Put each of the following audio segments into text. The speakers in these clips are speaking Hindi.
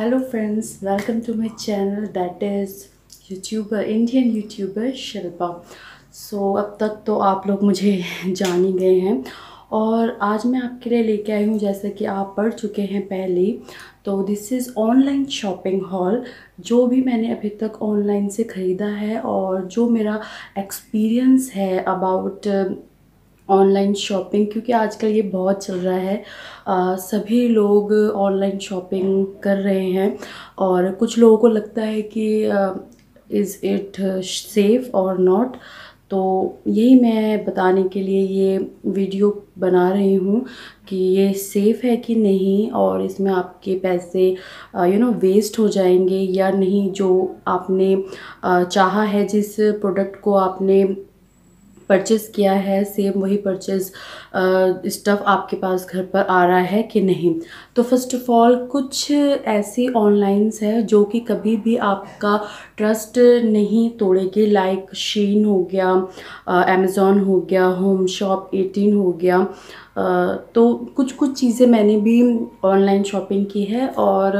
Hello friends welcome to my channel that is YouTuber Indian YouTuber Shilpa so अब तक तो आप लोग मुझे जान ही गए हैं। और आज मैं आपके लिए लेके आई हूँ, जैसा कि आप पढ़ चुके हैं पहले। तो this is online shopping haul जो भी मैंने अभी तक ऑनलाइन से ख़रीदा है और जो मेरा एक्सपीरियंस है अबाउट ऑनलाइन शॉपिंग क्योंकि आजकल ये बहुत चल रहा है। आ, सभी लोग ऑनलाइन शॉपिंग कर रहे हैं और कुछ लोगों को लगता है कि इज़ इट सेफ़ और नॉट तो यही मैं बताने के लिए ये वीडियो बना रही हूँ कि ये सेफ़ है कि नहीं और इसमें आपके पैसे यू नो वेस्ट हो जाएँगे या नहीं जो आपने चाहा है जिस प्रोडक्ट को आपने परचेज़ किया है सेम वही परचेज़ स्टफ़ आपके पास घर पर आ रहा है कि नहीं? तो फ़र्स्ट ऑफ़ ऑल कुछ ऐसी ऑनलाइंस है जो कि कभी भी आपका ट्रस्ट नहीं तोड़ेगी। लाइक शीन हो गया अमेज़ोन हो गया होम शॉप एटीन हो गया। तो कुछ कुछ चीज़ें मैंने भी ऑनलाइन शॉपिंग की है और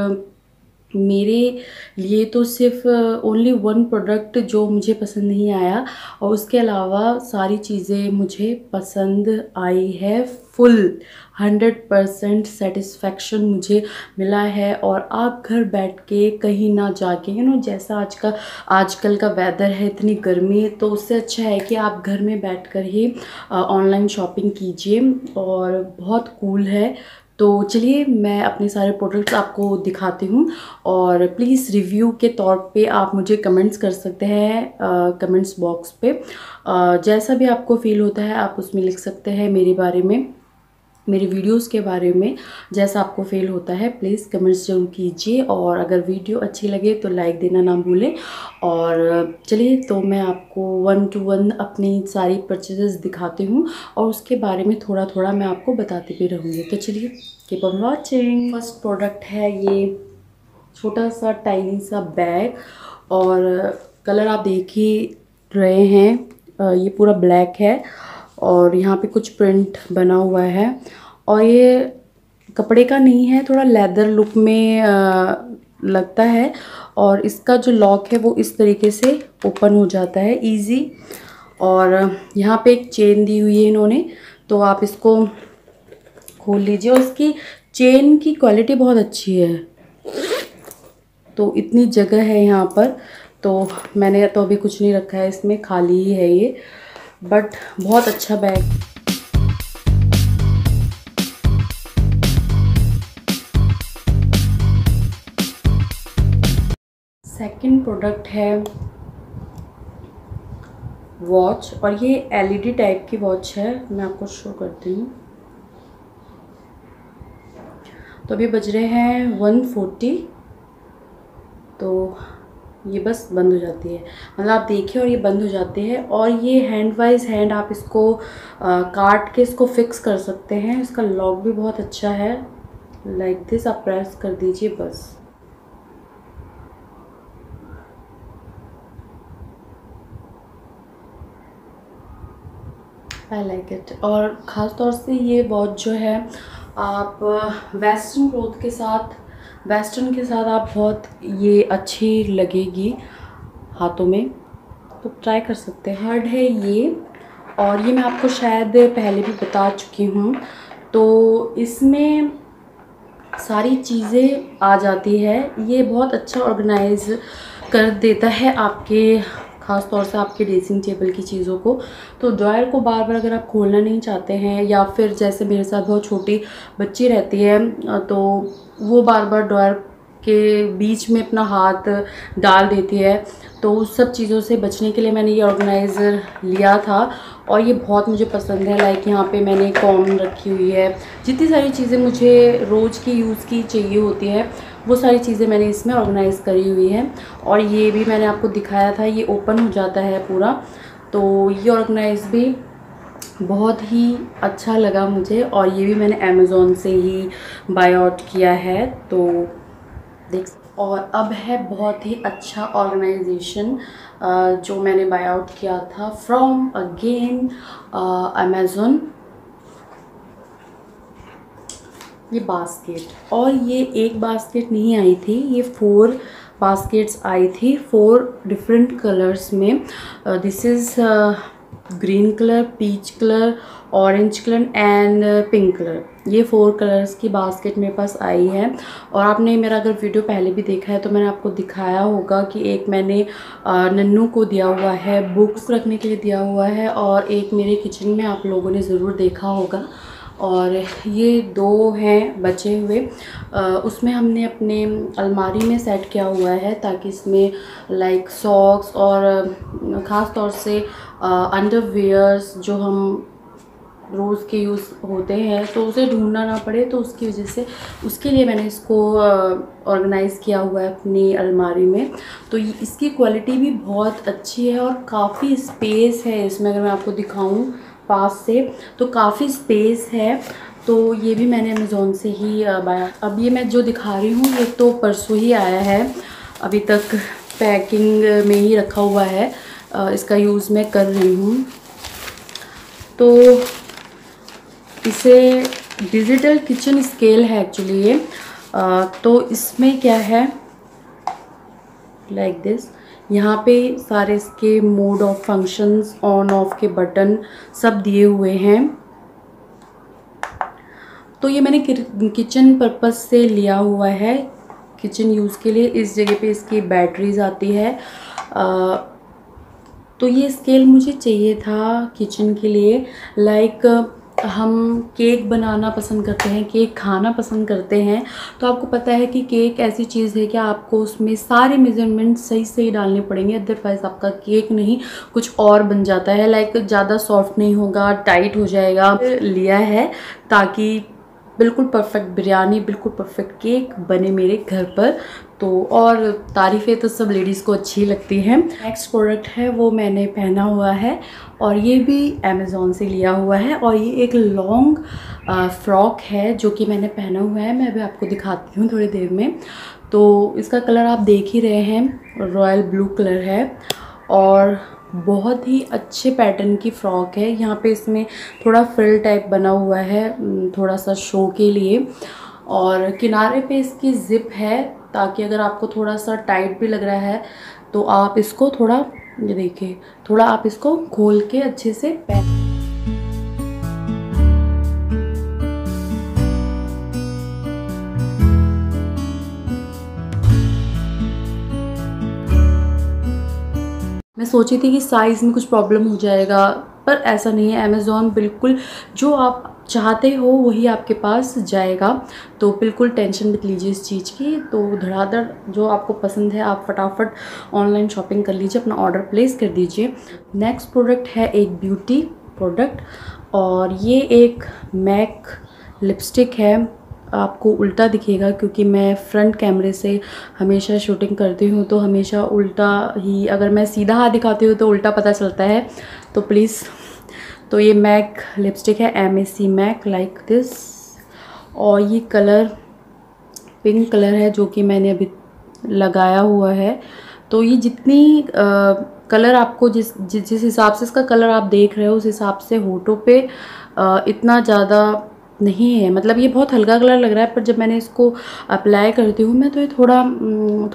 मेरे लिए तो सिर्फ़ ओनली वन प्रोडक्ट जो मुझे पसंद नहीं आया और उसके अलावा सारी चीज़ें मुझे पसंद आई है फुल हंड्रेड परसेंट सेटिस्फेक्शन मुझे मिला है और आप घर बैठ के कहीं ना जाके यू नो जैसा आज का आजकल का वेदर है, इतनी गर्मी है तो उससे अच्छा है कि आप घर में बैठकर ही ऑनलाइन शॉपिंग कीजिए और बहुत कूल है। तो चलिए मैं अपने सारे प्रोडक्ट्स आपको दिखाती हूँ और प्लीज़ रिव्यू के तौर पे आप मुझे कमेंट्स कर सकते हैं कमेंट्स बॉक्स पे। आ, जैसा भी आपको फील होता है आप उसमें लिख सकते हैं मेरे बारे में। मेरी वीडियोस के बारे में जैसा आपको फील होता है प्लीज़ कमेंट्स ज़रूर कीजिए और अगर वीडियो अच्छी लगे तो लाइक देना ना भूलें। और चलिए तो मैं आपको वन टू वन अपनी सारी परचेजेस दिखाती हूँ और उसके बारे में थोड़ा थोड़ा मैं आपको बताती भी रहूँगी। तो चलिए keep on watching first product है ये छोटा सा टाइनी सा बैग और कलर आप देख ही रहे हैं। ये पूरा ब्लैक है। और यहाँ पे कुछ प्रिंट बना हुआ है। और ये कपड़े का नहीं है थोड़ा लेदर लुक में आ, लगता है। और इसका जो लॉक है वो इस तरीके से ओपन हो जाता है इजी और यहाँ पे एक चेन दी हुई है इन्होंने तो आप इसको खोल लीजिए। और इसकी चेन की क्वालिटी बहुत अच्छी है। तो इतनी जगह है यहाँ पर तो मैंने तो अभी कुछ नहीं रखा है इसमें खाली ही है ये। बट बहुत अच्छा बैग। सेकंड प्रोडक्ट है वॉच और ये एलईडी टाइप की वॉच है। मैं आपको शो करती हूँ। तो अभी बज रहे हैं वन फोर्टी तो ये बस बंद हो जाती है। मतलब आप देखिए और ये बंद हो जाती है और ये हैंड वाइज हैंड आप इसको आ, काट के इसको फिक्स कर सकते हैं। इसका लॉक भी बहुत अच्छा है। लाइक like दिस आप प्रेस कर दीजिए बस। आई लाइक इट और ख़ास तौर से ये वॉच जो है आप वेस्टर्न क्लोथ के साथ वेस्टर्न के साथ आप बहुत ये अच्छी लगेगी हाथों में। तो ट्राई कर सकते हैं। हर्ड है ये। और ये मैं आपको शायद पहले भी बता चुकी हूँ। तो इसमें सारी चीज़ें आ जाती है। ये बहुत अच्छा ऑर्गेनाइज कर देता है आपके ख़ास तौर से आपके ड्रेसिंग टेबल की चीज़ों को। तो ड्रायर को बार बार अगर आप खोलना नहीं चाहते हैं या फिर जैसे मेरे साथ बहुत छोटी बच्ची रहती है तो वो बार बार ड्रायर के बीच में अपना हाथ डाल देती है। तो उस सब चीज़ों से बचने के लिए मैंने ये ऑर्गेनाइज़र लिया था और ये बहुत मुझे पसंद है। लाइक यहाँ पे मैंने कॉम रखी हुई है। जितनी सारी चीज़ें मुझे रोज़ की यूज़ की चाहिए होती है वो सारी चीज़ें मैंने इसमें ऑर्गेनाइज़ करी हुई है और ये भी मैंने आपको दिखाया था, ये ओपन हो जाता है पूरा। तो ये ऑर्गेनाइज भी बहुत ही अच्छा लगा मुझे और ये भी मैंने अमेज़ोन से ही बाय आउट किया है। तो देख और अब है बहुत ही अच्छा ऑर्गेनाइजेशन जो मैंने बाय आउट किया था फ्रॉम अगेन अमेज़ोन ये बास्केट और ये एक बास्केट नहीं आई थी, ये फोर बास्केट्स आई थी फोर डिफरेंट कलर्स में. This is green colour peach colour orange colour and pink colour ये फोर कलर्स की बास्केट मेरे पास आई है. और आपने मेरा अगर वीडियो पहले भी देखा है तो मैंने आपको दिखाया होगा कि एक मैंने नन्नू को दिया हुआ है बुक्स रखने के लिए दिया हुआ है और एक मेरे किचन में आप लोगों ने ज़रूर देखा होगा. और ये दो हैं बचे हुए। उसमें हमने अपने अलमारी में सेट किया हुआ है ताकि इसमें लाइक सॉक्स और ख़ास तौर से अंडरवेयर्स जो हम रोज़ के यूज़ होते हैं तो उसे ढूंढना ना पड़े तो उसकी वजह से उसके लिए मैंने इसको ऑर्गेनाइज़ किया हुआ है अपनी अलमारी में। तो इसकी क्वालिटी भी बहुत अच्छी है और काफ़ी स्पेस है इसमें, अगर मैं आपको दिखाऊँ। पास से तो काफ़ी स्पेस है। तो ये भी मैंने अमेज़ोन से ही बाया। अब ये मैं जो दिखा रही हूँ, ये तो परसों ही आया है। अभी तक पैकिंग में ही रखा हुआ है। इसका यूज़ मैं कर रही हूँ। तो इसे डिजिटल किचन स्केल है एक्चुअली ये। तो इसमें क्या है? लाइक like दिस यहाँ पे सारे इसके mode of functions on off के बटन सब दिए हुए हैं। तो ये मैंने किचन पर्पस से लिया हुआ है। किचन यूज़ के लिए इस जगह पे इसकी बैटरीज आती है। आ, तो ये स्केल मुझे चाहिए था किचन के लिए। लाइक हम केक बनाना पसंद करते हैं, केक खाना पसंद करते हैं तो आपको पता है कि केक ऐसी चीज़ है कि आपको उसमें सारे मेज़रमेंट सही सही डालने पड़ेंगे अदरवाइज़ आपका केक नहीं, कुछ और बन जाता है। लाइक ज़्यादा सॉफ्ट नहीं होगा टाइट हो जाएगा। लिया है ताकि बिल्कुल परफेक्ट बिरयानी, बिल्कुल परफेक्ट केक बने मेरे घर पर। तो और तारीफ़ें तो सब लेडीज़ को अच्छी लगती हैं। नेक्स्ट प्रोडक्ट है, वो मैंने पहना हुआ है और ये भी अमेज़ोन से लिया हुआ है और ये एक लॉन्ग फ्रॉक है जो कि मैंने पहना हुआ है। मैं अभी आपको दिखाती हूँ थोड़ी देर में। तो इसका कलर आप देख ही रहे हैं रॉयल ब्लू कलर है और बहुत ही अच्छे पैटर्न की फ़्रॉक है। यहाँ पे इसमें थोड़ा फ्रिल टाइप बना हुआ है थोड़ा सा शो के लिए और किनारे पे इसकी ज़िप है ताकि अगर आपको थोड़ा सा टाइट भी लग रहा है तो आप इसको थोड़ा, ये देखिए, थोड़ा आप इसको खोल के अच्छे से पैक मैं सोची थी कि साइज़ में कुछ प्रॉब्लम हो जाएगा, पर ऐसा नहीं है। अमेज़ोन बिल्कुल जो आप चाहते हो वही आपके पास जाएगा। तो बिल्कुल टेंशन मत लीजिए इस चीज़ की। तो धड़ाधड़ जो आपको पसंद है, आप फटाफट ऑनलाइन शॉपिंग कर लीजिए, अपना ऑर्डर प्लेस कर दीजिए। नेक्स्ट प्रोडक्ट है एक ब्यूटी प्रोडक्ट और ये एक मैक लिपस्टिक है। आपको उल्टा दिखेगा क्योंकि मैं फ्रंट कैमरे से हमेशा शूटिंग करती हूँ तो हमेशा उल्टा ही अगर मैं सीधा हाथ दिखाती हूँ तो उल्टा पता चलता है। तो प्लीज़ तो ये मैक लिपस्टिक है M A C MAC like this और ये कलर पिंक कलर है जो कि मैंने अभी लगाया हुआ है। तो ये जितनी आ, कलर आपको जिस जिस हिसाब से इसका कलर आप देख रहे हो उस हिसाब से होटो पे आ, इतना ज़्यादा नहीं है। मतलब ये बहुत हल्का कलर लग रहा है, पर जब मैंने इसको अप्लाई करती हूँ, मैं तो ये थोड़ा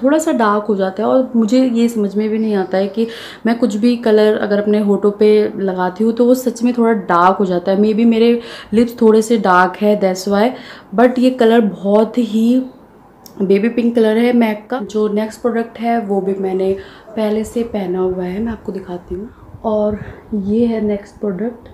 थोड़ा सा डार्क हो जाता है और मुझे ये समझ में भी नहीं आता है कि मैं कुछ भी कलर अगर अपने होठों पे लगाती हूँ तो वो सच में थोड़ा डार्क हो जाता है। मे बी मेरे लिप्स थोड़े से डार्क है दैट्स वाई बट ये कलर बहुत ही बेबी पिंक कलर है मैक का जो नेक्स्ट प्रोडक्ट है, वो भी मैंने पहले से पहना हुआ है, मैं आपको दिखाती हूँ। और ये है नेक्स्ट प्रोडक्ट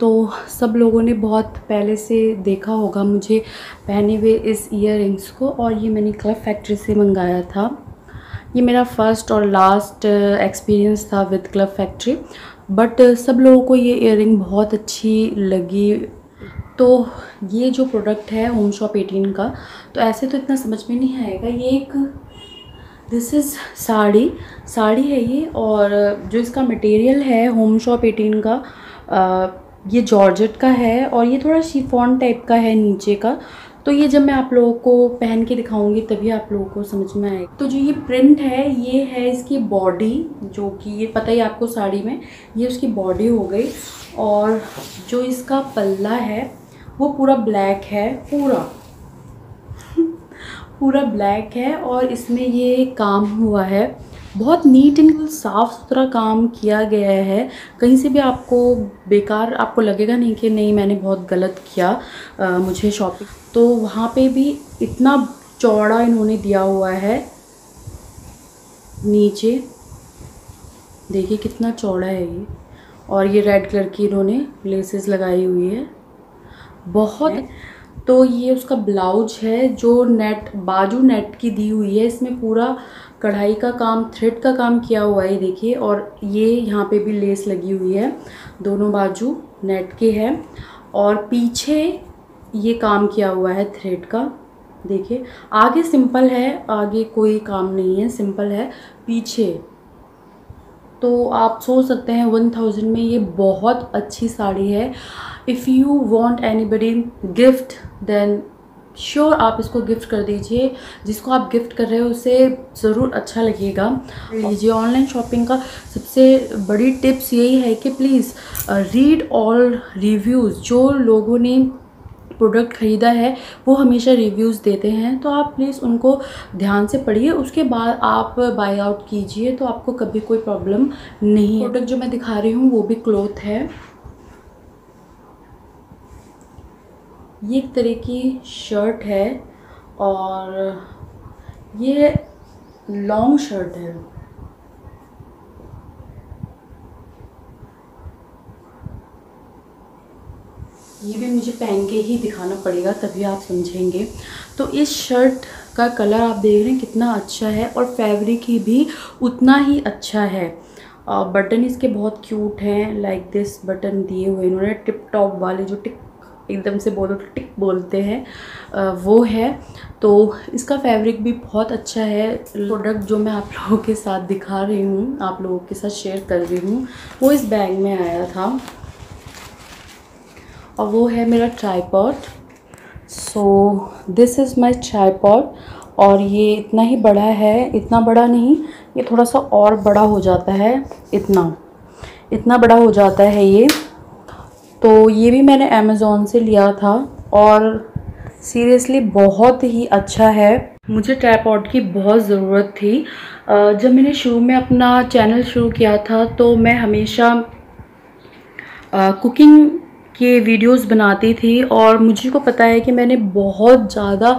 तो सब लोगों ने बहुत पहले से देखा होगा मुझे पहने हुए इस ईयर को और ये मैंने क्लब फैक्ट्री से मंगाया था। ये मेरा फ़र्स्ट और लास्ट एक्सपीरियंस था विद क्लब फैक्ट्री बट सब लोगों को ये इयर बहुत अच्छी लगी। तो ये जो प्रोडक्ट है होम शॉप एटीन का तो ऐसे तो इतना समझ में नहीं आएगा। ये एक दिस इज़ साड़ी। साड़ी है ये और जो इसका मटेरियल है होम शॉप एटीन का आ, ये जॉर्जेट का है और ये थोड़ा शिफॉन टाइप का है नीचे का। तो ये जब मैं आप लोगों को पहन के दिखाऊँगी, तभी आप लोगों को समझ में आएगा। तो जो ये प्रिंट है, ये है इसकी बॉडी जो कि ये पता ही आपको साड़ी में, ये उसकी बॉडी हो गई। और जो इसका पल्ला है, वो पूरा ब्लैक है, पूरा। पूरा ब्लैक है और इसमें ये काम हुआ है। बहुत नीट एंड साफ़ सुथरा काम किया गया है। कहीं से भी आपको बेकार आपको लगेगा नहीं कि नहीं मैंने बहुत गलत किया आ, मुझे शॉपिंग तो वहाँ पे भी इतना चौड़ा इन्होंने दिया हुआ है। नीचे देखिए कितना चौड़ा है ये। और ये रेड कलर की इन्होंने लेसेस लगाई हुई है। बहुत तो ये उसका ब्लाउज है जो नेट, बाजू नेट की दी हुई है। इसमें पूरा कढ़ाई का काम, थ्रेड का काम किया हुआ है देखिए। और ये यहाँ पे भी लेस लगी हुई है। दोनों बाजू नेट के है। और पीछे ये काम किया हुआ है थ्रेड का। देखिए, आगे सिंपल है, आगे कोई काम नहीं है, सिंपल है। पीछे तो आप सोच सकते हैं, वन थाउज़ेंड में ये बहुत अच्छी साड़ी है। If you want anybody gift then sure आप इसको गिफ्ट कर दीजिए। जिसको आप गिफ्ट कर रहे हो उसे ज़रूर अच्छा लगेगा। लीजिए ऑनलाइन शॉपिंग का सबसे बड़ी टिप्स यही है कि प्लीज़ रीड ऑल रिव्यूज़ जो लोगों ने प्रोडक्ट ख़रीदा है वो हमेशा रिव्यूज़ देते हैं। तो आप प्लीज़ उनको ध्यान से पढ़िए। उसके बाद आप बाई आउट कीजिए। तो आपको कभी कोई प्रॉब्लम नहीं है। प्रोडक्ट जो मैं दिखा रही हूँ वो भी क्लोथ है। ये एक तरह की शर्ट है और ये लॉन्ग शर्ट है। ये भी मुझे पहन के ही दिखाना पड़ेगा, तभी आप समझेंगे। तो इस शर्ट का कलर आप देख रहे हैं, कितना अच्छा है और फैब्रिक ही भी उतना ही अच्छा है। बटन इसके बहुत क्यूट हैं लाइक दिस बटन दिए हुए इन्होंने टिप टॉप वाले जो टिक एकदम से बोलो तो टिक बोलते हैं। वो है। तो इसका फैब्रिक भी बहुत अच्छा है। प्रोडक्ट जो मैं आप लोगों के साथ दिखा रही हूँ, आप लोगों के साथ शेयर कर रही हूँ, वो इस बैग में आया था। और वो है मेरा tripod so this is my tripod और ये इतना ही बड़ा है। इतना बड़ा नहीं, ये थोड़ा सा और बड़ा हो जाता है। इतना। इतना बड़ा हो जाता है ये। तो ये भी मैंने अमेज़ोन से लिया था और सीरियसली बहुत ही अच्छा है। मुझे ट्रैपॉड की बहुत ज़रूरत थी। जब मैंने शुरू में अपना चैनल शुरू किया था तो मैं हमेशा कुकिंग के वीडियोस बनाती थी और मुझे को पता है कि मैंने बहुत ज़्यादा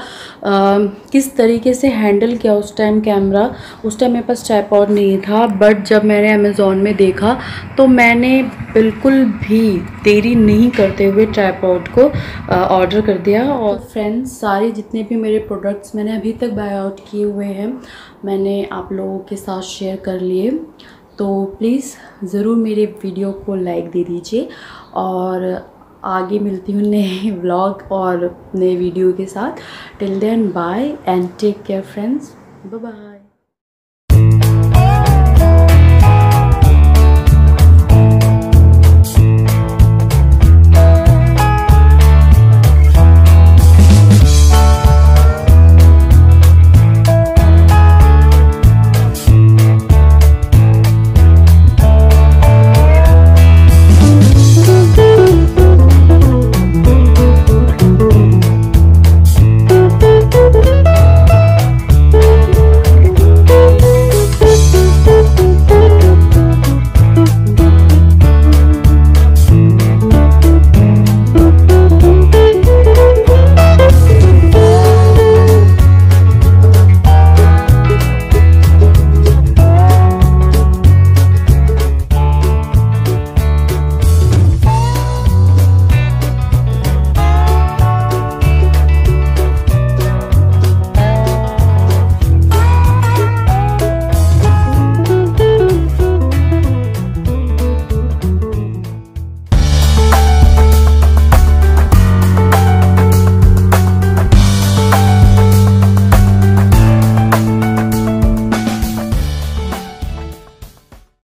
किस तरीके से हैंडल किया उस टाइम कैमरा। उस टाइम मेरे पास ट्राईपॉड नहीं था, बट जब मैंने अमेज़ोन में देखा तो मैंने बिल्कुल भी देरी नहीं करते हुए ट्राईपॉड को ऑर्डर कर दिया। और फ्रेंड्स, सारे जितने भी मेरे प्रोडक्ट्स मैंने अभी तक बाय आउट किए हुए हैं, मैंने आप लोगों के साथ शेयर कर लिए। तो प्लीज़ ज़रूर मेरे वीडियो को लाइक दे दीजिए। और आगे मिलती हूँ नए व्लॉग और नए वीडियो के साथ. Till then bye and take care friends bye